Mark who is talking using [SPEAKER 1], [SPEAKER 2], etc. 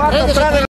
[SPEAKER 1] cuarto,